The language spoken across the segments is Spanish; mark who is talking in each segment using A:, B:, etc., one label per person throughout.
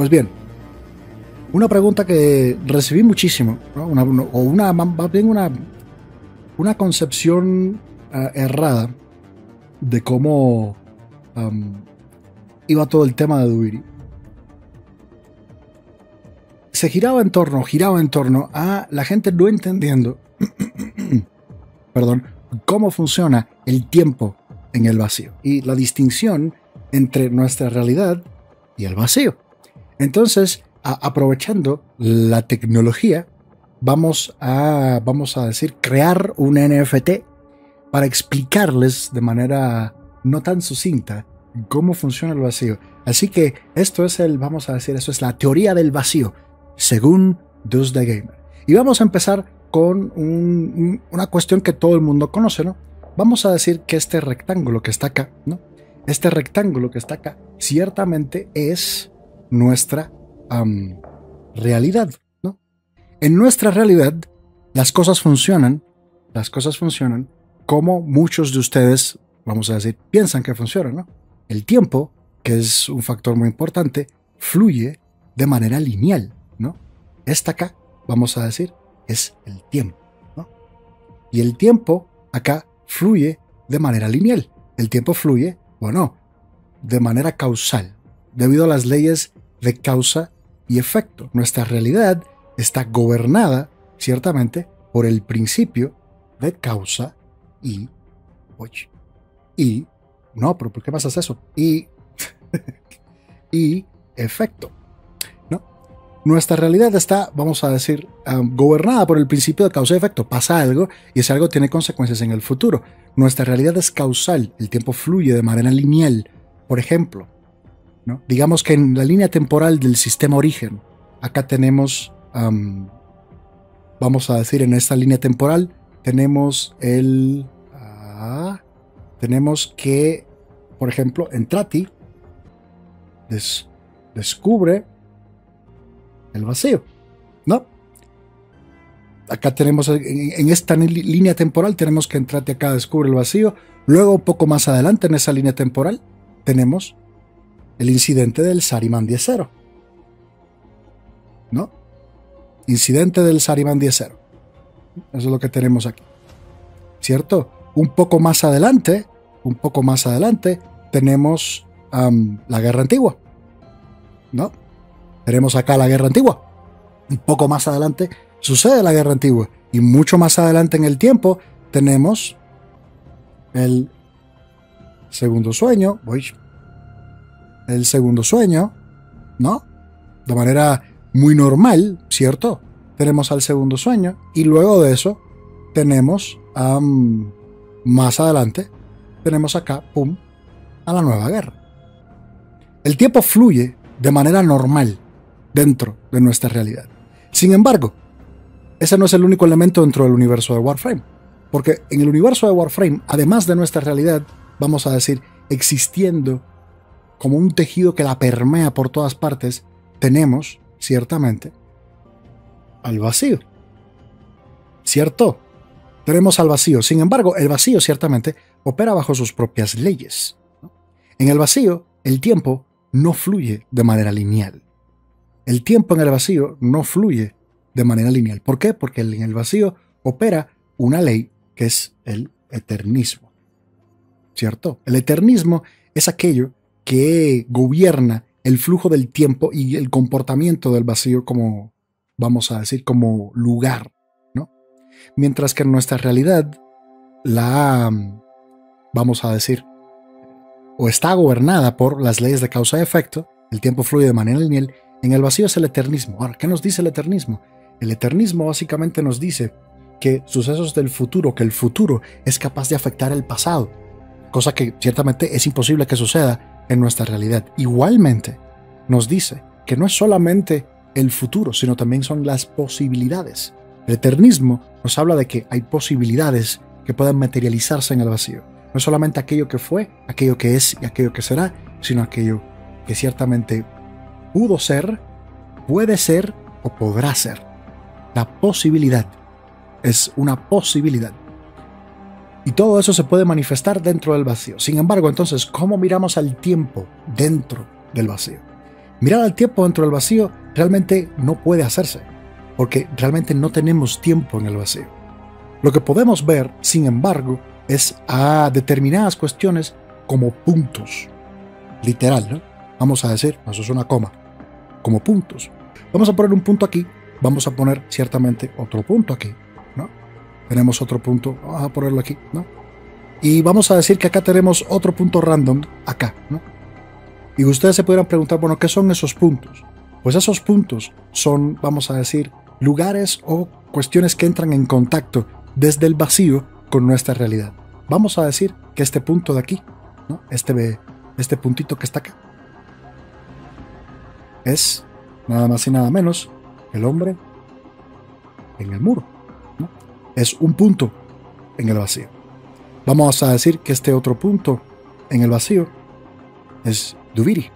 A: Pues bien, una pregunta que recibí muchísimo, o una, más bien una, una concepción eh, errada de cómo iba todo el tema de Dubiri. Se giraba en torno, giraba en torno a la gente no entendiendo, perdón, cómo funciona el tiempo en el vacío y la distinción entre nuestra realidad y el vacío. Entonces, aprovechando la tecnología, vamos a, vamos a decir, crear un NFT para explicarles de manera no tan sucinta cómo funciona el vacío. Así que esto es el, vamos a decir, eso es la teoría del vacío, según Dus the Gamer. Y vamos a empezar con una cuestión que todo el mundo conoce, ¿no? Vamos a decir que este rectángulo que está acá, ¿no? Este rectángulo que está acá, ciertamente es nuestra realidad, ¿no? En nuestra realidad, las cosas funcionan, las cosas funcionan como muchos de ustedes, vamos a decir, piensan que funcionan, ¿no? El tiempo, que es un factor muy importante, fluye de manera lineal, ¿no? Esta acá, vamos a decir, es el tiempo, ¿no? Y el tiempo acá fluye de manera lineal. El tiempo fluye, bueno, de manera causal, debido a las leyes de causa y efecto. Nuestra realidad está gobernada, ciertamente, por el principio de causa y, y no, pero ¿por qué pasas eso? Y, y efecto. ¿no? Nuestra realidad está, vamos a decir, gobernada por el principio de causa y efecto. Pasa algo y ese algo tiene consecuencias en el futuro. Nuestra realidad es causal, el tiempo fluye de manera lineal. Por ejemplo, ¿no? digamos que en la línea temporal del sistema origen, acá tenemos, vamos a decir, en esta línea temporal, tenemos el... Ah, tenemos que, por ejemplo, en Trati descubre el vacío, ¿no? Acá tenemos, en, esta línea temporal, tenemos que Entrati acá descubre el vacío. Luego, un poco más adelante en esa línea temporal, tenemos el incidente del Sariman 10-0. ¿No? Incidente del Sariman 10-0. Eso es lo que tenemos aquí. ¿Cierto? Un poco más adelante un poco más adelante tenemos la guerra antigua. ¿No? Tenemos acá la guerra antigua. Un poco más adelante sucede la guerra antigua. Y mucho más adelante en el tiempo tenemos el segundo sueño. Voy. El segundo sueño. ¿No? De manera muy normal, ¿cierto? Tenemos al segundo sueño. Y luego de eso tenemos más adelante tenemos acá, pum, a la nueva guerra. El tiempo fluye de manera normal dentro de nuestra realidad. Sin embargo, ese no es el único elemento dentro del universo de Warframe. Porque en el universo de Warframe, además de nuestra realidad, vamos a decir, existiendo como un tejido que la permea por todas partes, tenemos, ciertamente, al vacío. ¿Cierto? Tenemos al vacío. Sin embargo, el vacío ciertamente opera bajo sus propias leyes. En el vacío, el tiempo no fluye de manera lineal. El tiempo en el vacío no fluye de manera lineal. ¿Por qué? Porque en el vacío opera una ley que es el eternismo. ¿Cierto? El eternismo es aquello que gobierna el flujo del tiempo y el comportamiento del vacío como, vamos a decir, como lugar, ¿no? Mientras que en nuestra realidad, la, vamos a decir, o está gobernada por las leyes de causa y efecto, el tiempo fluye de manera lineal, en el vacío es el eternismo. Ahora, ¿qué nos dice el eternismo? El eternismo básicamente nos dice que sucesos del futuro, que el futuro es capaz de afectar el pasado, cosa que ciertamente es imposible que suceda en nuestra realidad. Igualmente, nos dice que no es solamente el futuro, sino también son las posibilidades. El eternismo nos habla de que hay posibilidades que puedan materializarse en el vacío. No es solamente aquello que fue, aquello que es y aquello que será, sino aquello que ciertamente pudo ser, puede ser o podrá ser. La posibilidad es una posibilidad. Y todo eso se puede manifestar dentro del vacío. Sin embargo, entonces, ¿cómo miramos al tiempo dentro del vacío? Mirar al tiempo dentro del vacío realmente no puede hacerse, porque realmente no tenemos tiempo en el vacío. Lo que podemos ver, sin embargo, es a determinadas cuestiones como puntos. Literal, ¿no? Vamos a decir, eso es una coma, como puntos. Vamos a poner un punto aquí, vamos a poner ciertamente otro punto aquí. Tenemos otro punto, vamos a ponerlo aquí, ¿no? Y vamos a decir que acá tenemos otro punto random, acá, ¿no? Y ustedes se podrán preguntar, bueno, ¿qué son esos puntos? Pues esos puntos son, vamos a decir, lugares o cuestiones que entran en contacto desde el vacío con nuestra realidad. Vamos a decir que este punto de aquí, ¿no? este, este puntito que está acá, es nada más y nada menos el hombre en el muro. Es un punto en el vacío. Vamos a decir que este otro punto en el vacío es Duviri.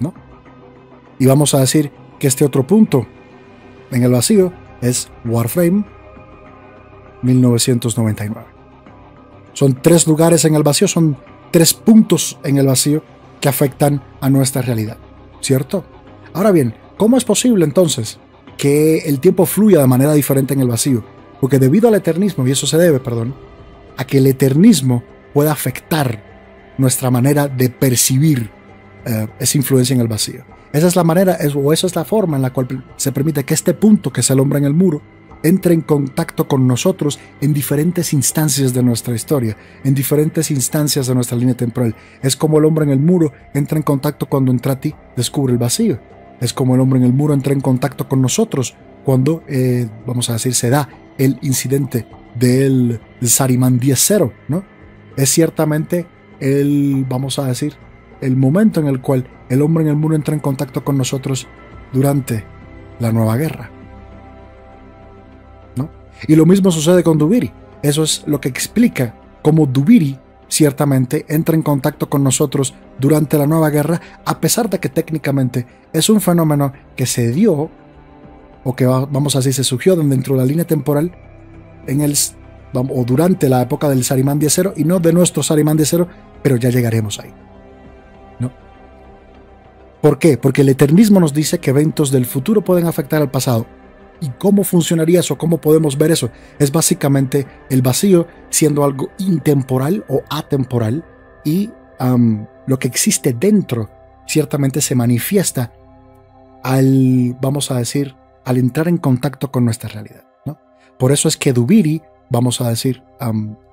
A: ¿No? Y vamos a decir que este otro punto en el vacío es Warframe 1999. Son tres lugares en el vacío, son tres puntos en el vacío que afectan a nuestra realidad, ¿cierto? Ahora bien, ¿cómo es posible entonces que el tiempo fluya de manera diferente en el vacío? Porque debido al eternismo, y eso se debe, perdón, a que el eternismo pueda afectar nuestra manera de percibir eh, esa influencia en el vacío. Esa es la manera, o esa es la forma en la cual se permite que este punto, que es el hombre en el muro, entre en contacto con nosotros en diferentes instancias de nuestra historia, en diferentes instancias de nuestra línea temporal. Es como el hombre en el muro entra en contacto cuando entra ti descubre el vacío. Es como el hombre en el muro entra en contacto con nosotros cuando, eh, vamos a decir, se da el incidente del Sarimán 10-0, ¿no? Es ciertamente el, vamos a decir, el momento en el cual el hombre en el muro entra en contacto con nosotros durante la nueva guerra. ¿No? Y lo mismo sucede con Dubiri. Eso es lo que explica cómo Dubiri ciertamente entra en contacto con nosotros durante la nueva guerra, a pesar de que técnicamente es un fenómeno que se dio, o que vamos a decir, se surgió dentro de la línea temporal en el, o durante la época del Sarimán 10 y no de nuestro Sarimán 10 pero ya llegaremos ahí. ¿No? ¿Por qué? Porque el eternismo nos dice que eventos del futuro pueden afectar al pasado. ¿Y cómo funcionaría eso? ¿Cómo podemos ver eso? Es básicamente el vacío siendo algo intemporal o atemporal y lo que existe dentro ciertamente se manifiesta al, vamos a decir, al entrar en contacto con nuestra realidad. Por eso es que Dubiri, vamos a decir,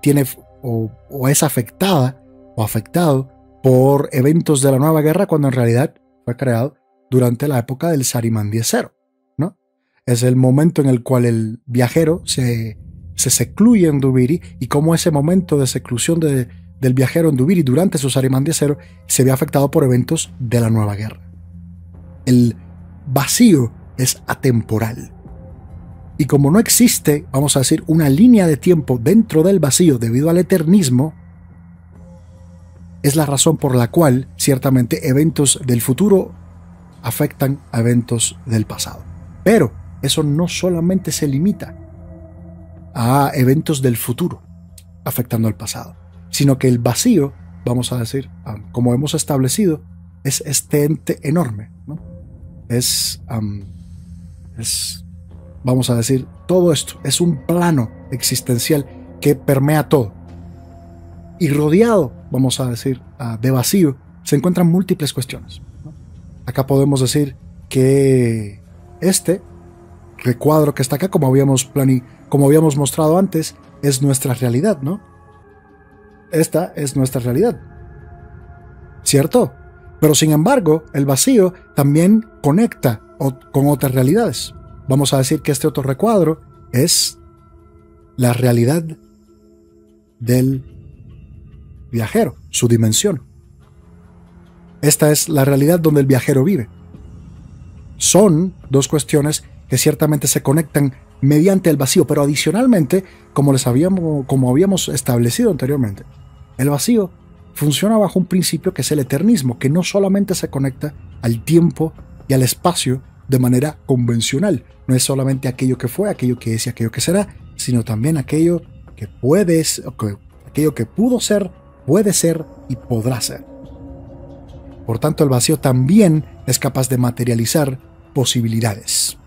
A: tiene o, es afectada o afectado por eventos de la nueva guerra cuando en realidad fue creado durante la época del 10 ¿no? Es el momento en el cual el viajero se, se secluye en Dubiri y como ese momento de seclusión del viajero en Dubiri durante su 10 se ve afectado por eventos de la nueva guerra. El vacío es atemporal. Y como no existe, vamos a decir, una línea de tiempo dentro del vacío debido al eternismo, es la razón por la cual ciertamente eventos del futuro afectan a eventos del pasado. Pero eso no solamente se limita a eventos del futuro afectando al pasado, sino que el vacío, vamos a decir, como hemos establecido, es este ente enorme. Es, es vamos a decir, todo esto es un plano existencial que permea todo. Y rodeado, vamos a decir, de vacío, se encuentran múltiples cuestiones. Acá podemos decir que este recuadro que está acá, como habíamos, como habíamos mostrado antes, es nuestra realidad, ¿no? Esta es nuestra realidad. ¿Cierto? Pero sin embargo, el vacío también conecta con otras realidades. Vamos a decir que este otro recuadro es la realidad del viajero, su dimensión. Esta es la realidad donde el viajero vive. Son dos cuestiones que ciertamente se conectan mediante el vacío, pero adicionalmente, como les habíamos, como habíamos establecido anteriormente, el vacío funciona bajo un principio que es el eternismo, que no solamente se conecta al tiempo y al espacio de manera convencional. No es solamente aquello que fue, aquello que es y aquello que será, sino también aquello que puedes, aquello que pudo ser, puede ser y podrá ser. Por tanto, el vacío también es capaz de materializar posibilidades.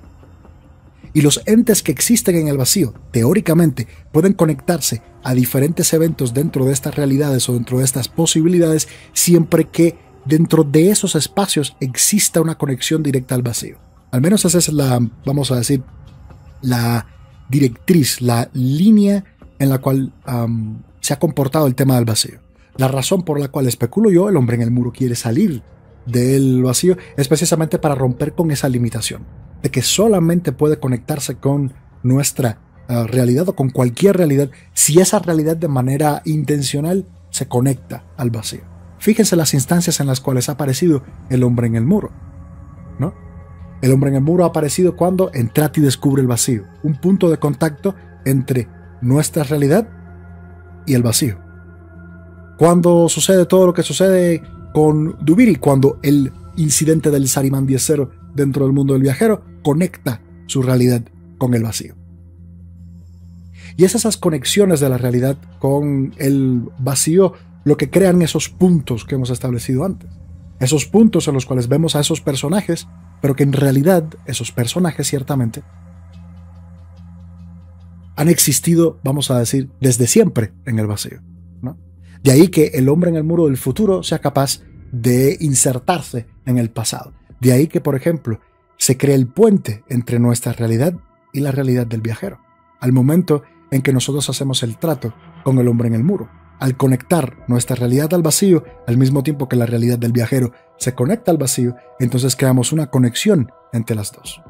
A: Y los entes que existen en el vacío, teóricamente, pueden conectarse a diferentes eventos dentro de estas realidades o dentro de estas posibilidades siempre que dentro de esos espacios exista una conexión directa al vacío. Al menos esa es la, vamos a decir, la directriz, la línea en la cual se ha comportado el tema del vacío. La razón por la cual especulo yo, el hombre en el muro quiere salir del vacío, es precisamente para romper con esa limitación, de que solamente puede conectarse con nuestra ah, realidad o con cualquier realidad si esa realidad de manera intencional se conecta al vacío. Fíjense las instancias en las cuales ha aparecido el hombre en el muro. ¿no? El hombre en el muro ha aparecido cuando Entrati descubre el vacío, un punto de contacto entre nuestra realidad y el vacío. Cuando sucede todo lo que sucede con Dubiri, cuando el incidente del Sariman 10-0 dentro del mundo del viajero conecta su realidad con el vacío. Y es esas conexiones de la realidad con el vacío lo que crean esos puntos que hemos establecido antes. Esos puntos en los cuales vemos a esos personajes, pero que en realidad esos personajes ciertamente han existido, vamos a decir, desde siempre en el vacío. De ahí que el hombre en el muro del futuro sea capaz de insertarse en el pasado. De ahí que, por ejemplo, se cree el puente entre nuestra realidad y la realidad del viajero. Al momento en que nosotros hacemos el trato con el hombre en el muro. Al conectar nuestra realidad al vacío, al mismo tiempo que la realidad del viajero se conecta al vacío, entonces creamos una conexión entre las dos.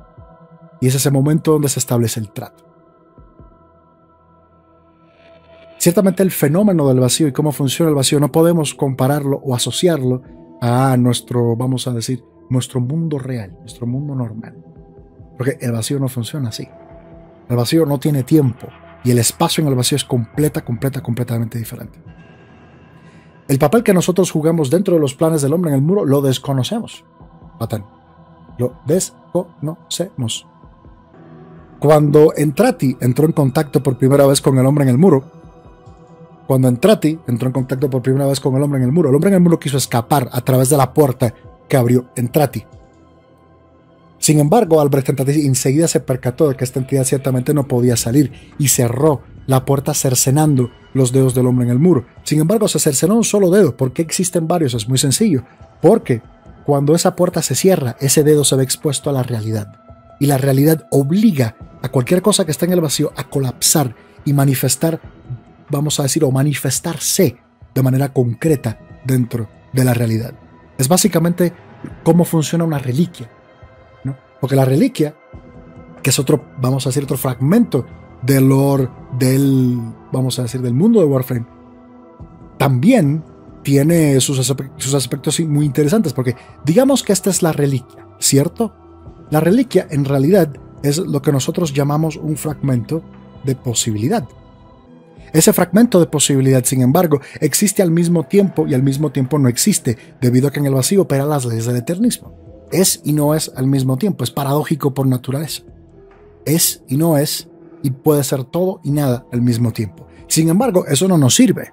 A: Y es ese momento donde se establece el trato. Ciertamente el fenómeno del vacío y cómo funciona el vacío no podemos compararlo o asociarlo a nuestro, vamos a decir, nuestro mundo real, nuestro mundo normal. Porque el vacío no funciona así. El vacío no tiene tiempo y el espacio en el vacío es completa, completa, completamente diferente. El papel que nosotros jugamos dentro de los planes del hombre en el muro lo desconocemos. Patán. Lo desconocemos. Cuando Entrati entró en contacto por primera vez con el hombre en el muro, cuando Entrati entró en contacto por primera vez con el hombre en el muro, el hombre en el muro quiso escapar a través de la puerta que abrió Entrati. Sin embargo, Albrecht enseguida se percató de que esta entidad ciertamente no podía salir y cerró la puerta cercenando los dedos del hombre en el muro. Sin embargo, se cercenó un solo dedo. ¿Por qué existen varios? Es muy sencillo. Porque cuando esa puerta se cierra, ese dedo se ve expuesto a la realidad. Y la realidad obliga a cualquier cosa que está en el vacío a colapsar y manifestar vamos a decir, o manifestarse de manera concreta dentro de la realidad. Es básicamente cómo funciona una reliquia. Porque la reliquia, que es otro, vamos a decir, otro fragmento del lore del, vamos a decir, del mundo de Warframe, también tiene sus, sus aspectos muy interesantes, porque digamos que esta es la reliquia, ¿cierto? La reliquia en realidad es lo que nosotros llamamos un fragmento de posibilidad. Ese fragmento de posibilidad, sin embargo, existe al mismo tiempo y al mismo tiempo no existe, debido a que en el vacío operan las leyes del eternismo. Es y no es al mismo tiempo, es paradójico por naturaleza. Es y no es, y puede ser todo y nada al mismo tiempo. Sin embargo, eso no nos sirve.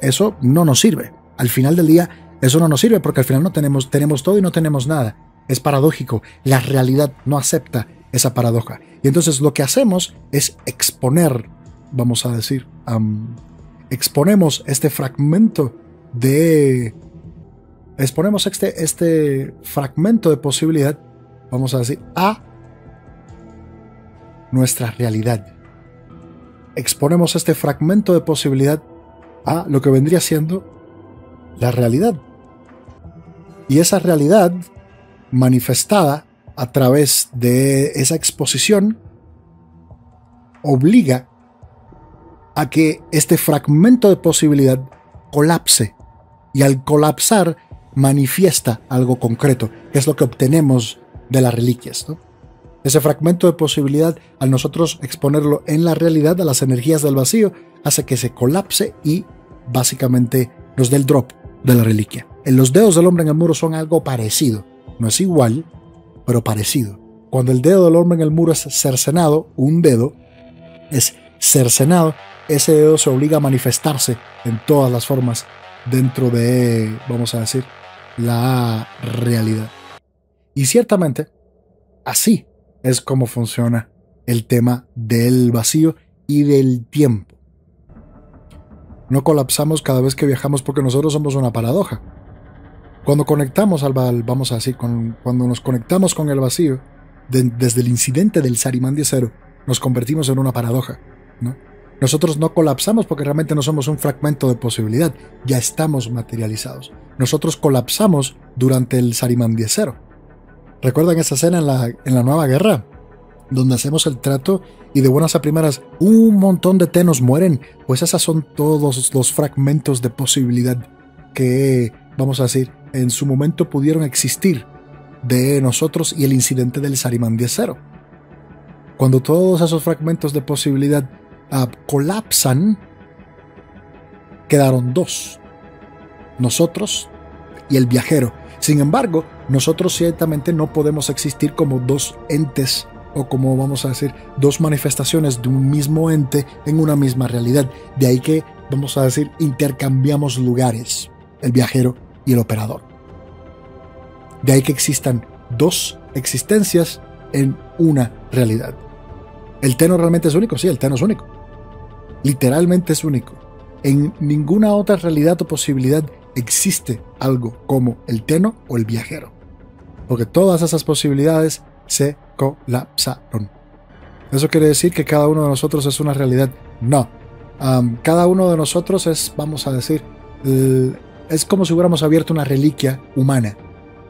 A: Eso no nos sirve. Al final del día, eso no nos sirve porque al final no tenemos, tenemos todo y no tenemos nada. Es paradójico. La realidad no acepta esa paradoja. Y entonces lo que hacemos es exponer vamos a decir, exponemos este fragmento de... Exponemos este, este fragmento de posibilidad, vamos a decir, a nuestra realidad. Exponemos este fragmento de posibilidad a lo que vendría siendo la realidad. Y esa realidad manifestada a través de esa exposición obliga a que este fragmento de posibilidad colapse y al colapsar manifiesta algo concreto, que es lo que obtenemos de las reliquias. Ese fragmento de posibilidad, al nosotros exponerlo en la realidad a las energías del vacío, hace que se colapse y básicamente nos dé el drop de la reliquia. En los dedos del hombre en el muro son algo parecido. No es igual, pero parecido. Cuando el dedo del hombre en el muro es cercenado, un dedo es cercenado, ese dedo se obliga a manifestarse en todas las formas dentro de, vamos a decir, la realidad. Y ciertamente, así es como funciona el tema del vacío y del tiempo. No colapsamos cada vez que viajamos porque nosotros somos una paradoja. Cuando conectamos al, vamos a decir, cuando nos conectamos con el vacío, desde el incidente del Sarimán 0, nos convertimos en una paradoja. Nosotros no colapsamos porque realmente no somos un fragmento de posibilidad, ya estamos materializados. Nosotros colapsamos durante el 0. ¿Recuerdan esa escena en la, en la Nueva Guerra? donde hacemos el trato y de buenas a primeras un montón de tenos mueren, pues esas son todos los fragmentos de posibilidad que, vamos a decir, en su momento pudieron existir de nosotros y el incidente del 10-0. Cuando todos esos fragmentos de posibilidad colapsan, quedaron dos. Nosotros y el viajero. Sin embargo, nosotros ciertamente no podemos existir como dos entes o como vamos a decir, dos manifestaciones de un mismo ente en una misma realidad. De ahí que, vamos a decir, intercambiamos lugares, el viajero y el operador. De ahí que existan dos existencias en una realidad. ¿El Teno realmente es único? Sí, el Teno es único. Literalmente es único. En ninguna otra realidad o posibilidad existe algo como el Teno o el viajero. Porque todas esas posibilidades se colapsaron. ¿Eso quiere decir que cada uno de nosotros es una realidad? No. cada uno de nosotros es, vamos a decir, es como si hubiéramos abierto una reliquia humana.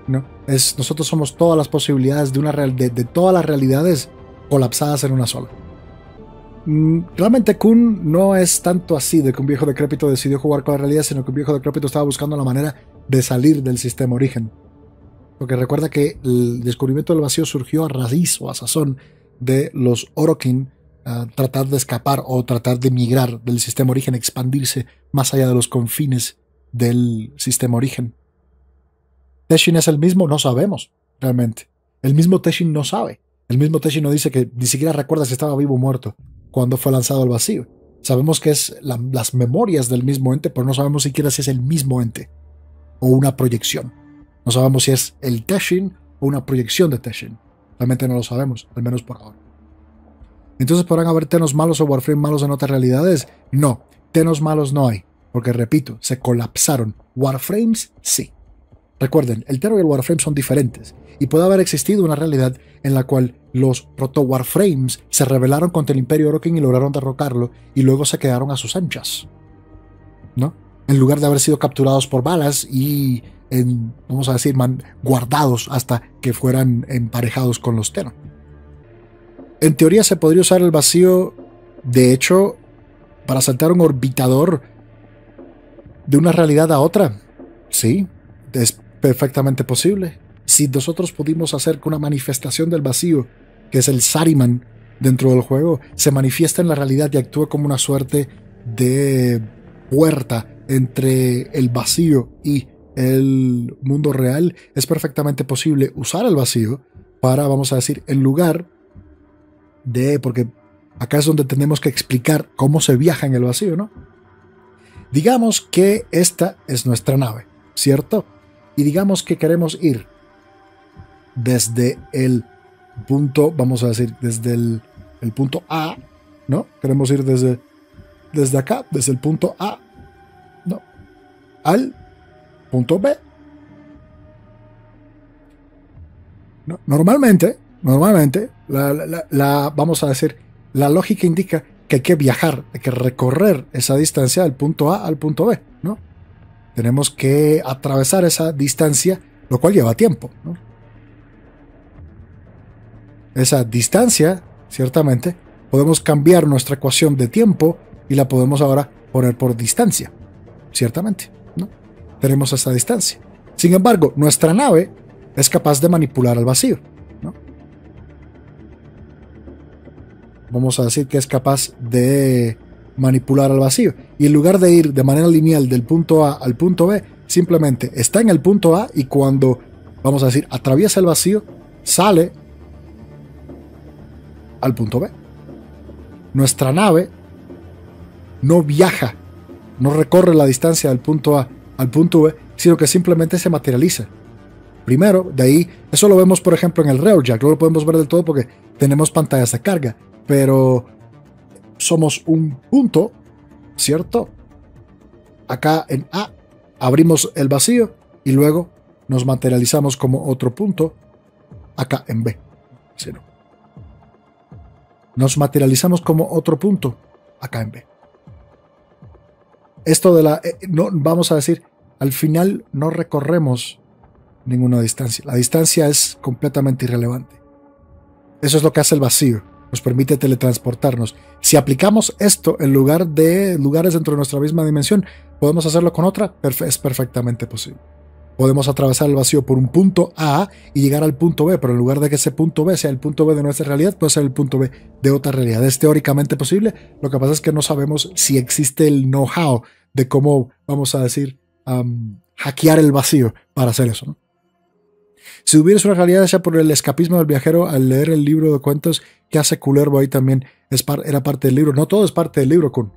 A: ¿no? Es, nosotros somos todas las posibilidades de, una, de, de todas las realidades colapsadas en una sola. Mm, realmente Kun no es tanto así de que un viejo decrépito decidió jugar con la realidad, sino que un viejo decrépito estaba buscando la manera de salir del sistema origen. Porque recuerda que el descubrimiento del vacío surgió a raíz o a sazón de los Orokin tratar de escapar o tratar de migrar del sistema origen, expandirse más allá de los confines del sistema origen. ¿Teshin es el mismo? No sabemos, realmente. El mismo Teshin no sabe. El mismo Teshin no dice que ni siquiera recuerda si estaba vivo o muerto cuando fue lanzado al vacío. Sabemos que es las memorias del mismo ente, pero no sabemos siquiera si es el mismo ente o una proyección. No sabemos si es el Teshin o una proyección de Teshin. Realmente no lo sabemos, al menos por ahora. Entonces, ¿podrán haber tenos malos o Warframe malos en otras realidades? No, tenos malos no hay. Porque repito, se colapsaron. Warframes sí. Recuerden, el Teno y el Warframe son diferentes, y puede haber existido una realidad en la cual los proto-Warframes se rebelaron contra el Imperio Orokin y lograron derrocarlo, y luego se quedaron a sus anchas. ¿No? En lugar de haber sido capturados por balas y vamos a decir, guardados hasta que fueran emparejados con los Teno. En teoría se podría usar el vacío, de hecho, para saltar un orbitador de una realidad a otra. Sí, es perfectamente posible. Si nosotros pudimos hacer que una manifestación del vacío, que es el Sariman dentro del juego, se manifiesta en la realidad y actúe como una suerte de puerta entre el vacío y el mundo real, es perfectamente posible usar el vacío para, vamos a decir, en lugar de, porque acá es donde tenemos que explicar cómo se viaja en el vacío, ¿no? Digamos que esta es nuestra nave, ¿cierto? Y digamos que queremos ir desde el punto, vamos a decir, desde el, el punto A, ¿no? Queremos ir desde, desde acá, desde el punto A, ¿no? Al punto B. Normalmente, normalmente, la, vamos a decir, la lógica indica que hay que viajar, hay que recorrer esa distancia del punto A al punto B, ¿no? Tenemos que atravesar esa distancia, lo cual lleva tiempo, Esa distancia, ciertamente, podemos cambiar nuestra ecuación de tiempo y la podemos ahora poner por distancia, ciertamente tenemos esa distancia. Sin embargo, nuestra nave es capaz de manipular al vacío. Vamos a decir que es capaz de manipular al vacío. Y en lugar de ir de manera lineal del punto A al punto B, simplemente está en el punto A y cuando, vamos a decir, atraviesa el vacío, sale al punto B. Nuestra nave no viaja, no recorre la distancia del punto A al punto B, sino que simplemente se materializa. Primero, de ahí, eso lo vemos por ejemplo en el Railjack, no lo podemos ver del todo porque tenemos pantallas de carga, pero somos un punto, ¿cierto? Acá en A abrimos el vacío y luego nos materializamos como otro punto acá en B. Nos materializamos como otro punto acá en B. Esto de la... Eh, no, vamos a decir, al final no recorremos ninguna distancia. La distancia es completamente irrelevante. Eso es lo que hace el vacío. Nos permite teletransportarnos. Si aplicamos esto en lugar de lugares dentro de nuestra misma dimensión, podemos hacerlo con otra. Es perfectamente posible. Podemos atravesar el vacío por un punto A y llegar al punto B, pero en lugar de que ese punto B sea el punto B de nuestra realidad, puede ser el punto B de otra realidad. Es teóricamente posible. Lo que pasa es que no sabemos si existe el know-how de cómo, vamos a decir, hackear el vacío para hacer eso. Si hubieras una realidad hecha por el escapismo del viajero al leer el libro de cuentos que hace Cullerbo ahí también es era parte del libro. No todo es parte del libro, Kun.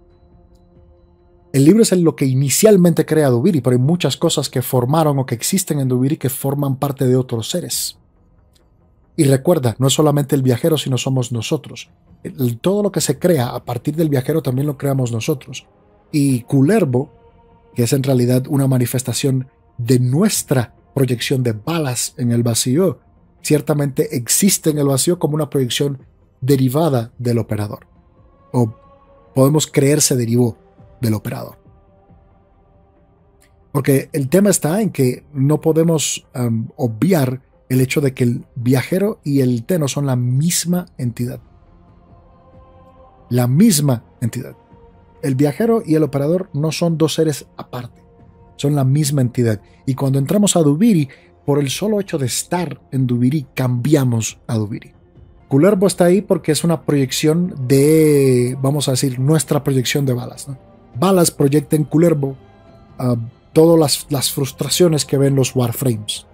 A: El libro es lo que inicialmente crea Dubiri, pero hay muchas cosas que formaron o que existen en Dubiri que forman parte de otros seres. Y recuerda, no es solamente el viajero, sino somos nosotros. todo lo que se crea a partir del viajero también lo creamos nosotros. Y Culerbo, que es en realidad una manifestación de nuestra proyección de balas en el vacío, ciertamente existe en el vacío como una proyección derivada del operador. O podemos creer se derivó del operador. Porque el tema está en que no podemos obviar el hecho de que el viajero y el teno son la misma entidad. La misma entidad. El viajero y el operador no son dos seres aparte, son la misma entidad. Y cuando entramos a Dubiri, por el solo hecho de estar en Dubiri, cambiamos a Dubiri. Kullervo está ahí porque es una proyección de, vamos a decir, nuestra proyección de balas. ¿no? balas proyecten Culerbo a todas las, frustraciones que ven los Warframes.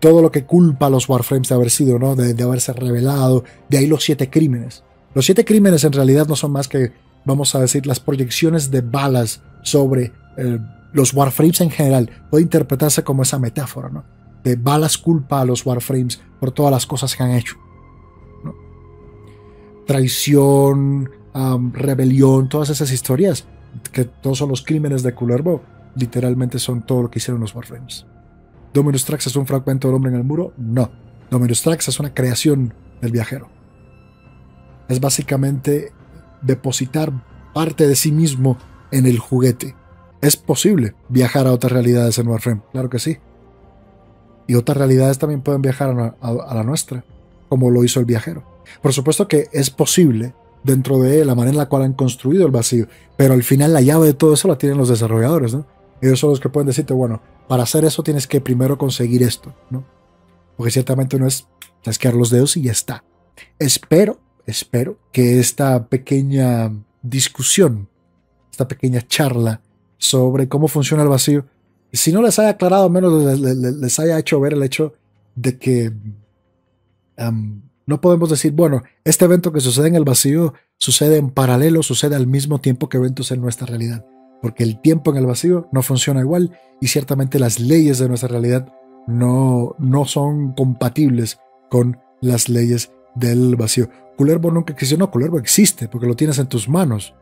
A: todo lo que culpa a los Warframes de haber sido, ¿no? de, haberse revelado, de ahí los siete crímenes. Los siete crímenes en realidad no son más que, vamos a decir, las proyecciones de balas sobre eh, los Warframes en general. Puede interpretarse como esa metáfora, ¿no? De balas culpa a los Warframes por todas las cosas que han hecho. Traición, rebelión, todas esas historias, que todos son los crímenes de Kullervo, literalmente son todo lo que hicieron los Warframes. ¿Dominus Trax es un fragmento del hombre en el muro? No. Dominus Trax es una creación del viajero. Es básicamente depositar parte de sí mismo en el juguete. Es posible viajar a otras realidades en Warframe, claro que sí. Y otras realidades también pueden viajar a la nuestra, como lo hizo el viajero. Por supuesto que es posible dentro de la manera en la cual han construido el vacío. Pero al final la llave de todo eso la tienen los desarrolladores, ¿no? Ellos son los que pueden decirte, bueno, para hacer eso tienes que primero conseguir esto, ¿no? Porque ciertamente no es chasquear los dedos y ya está. Espero, espero que esta pequeña discusión, esta pequeña charla sobre cómo funciona el vacío, si no les haya aclarado, menos les, haya hecho ver el hecho de que no podemos decir, bueno, este evento que sucede en el vacío sucede en paralelo, sucede al mismo tiempo que eventos en nuestra realidad, porque el tiempo en el vacío no funciona igual y ciertamente las leyes de nuestra realidad no, no son compatibles con las leyes del vacío. Culervo nunca existió, no, Culervo existe porque lo tienes en tus manos.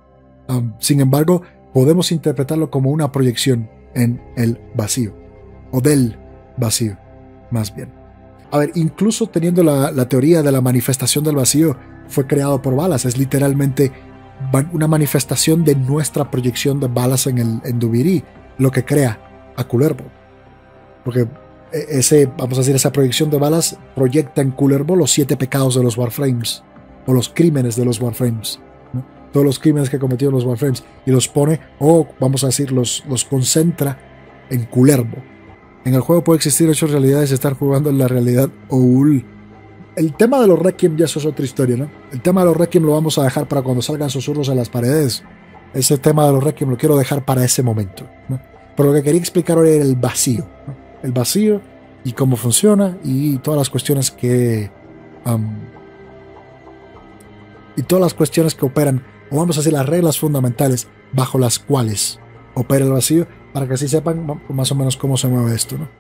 A: sin embargo, podemos interpretarlo como una proyección en el vacío, o del vacío, más bien. A ver, incluso teniendo la, teoría de la manifestación del vacío, fue creado por balas. Es literalmente una manifestación de nuestra proyección de balas en, el, en Dubiri, lo que crea a Kullervo. Porque e, ese, vamos a decir, esa proyección de balas proyecta en Kullervo los siete pecados de los Warframes, o los crímenes de los Warframes. Todos los crímenes que cometieron los Warframes, y los pone, o vamos a decir, los, los concentra en Kullervo. En el juego puede existir ocho realidades y estar jugando en la realidad OUL. El tema de los Requiem ya eso es otra historia, ¿no? El tema de los Requiem lo vamos a dejar para cuando salgan susurros en las paredes. Ese tema de los Requiem lo quiero dejar para ese momento. ¿no? Pero lo que quería explicar hoy era el vacío. El vacío y cómo funciona y todas las cuestiones que... y todas las cuestiones que operan, o vamos a decir las reglas fundamentales bajo las cuales opera el vacío, para que así sepan más o menos cómo se mueve esto, ¿no?